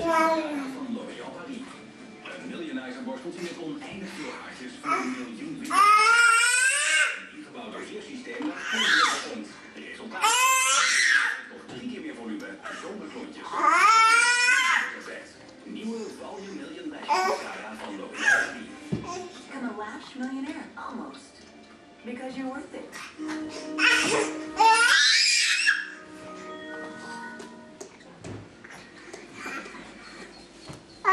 L'Oréal Paris. Een borsteltje met oneindig veel haartjes voor een miljoen winkels. Een ingebouwd doseersysteem dat ongelukkig komt. Resultaat? Nog drie keer meer volume zonder klontjes. Nieuwe Volume Million Lash Mascara van L'Oréal Paris. I'm a lash millionaire, almost. Because you're worth it.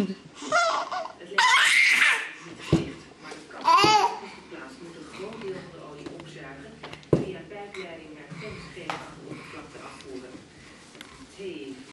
Mm-hmm.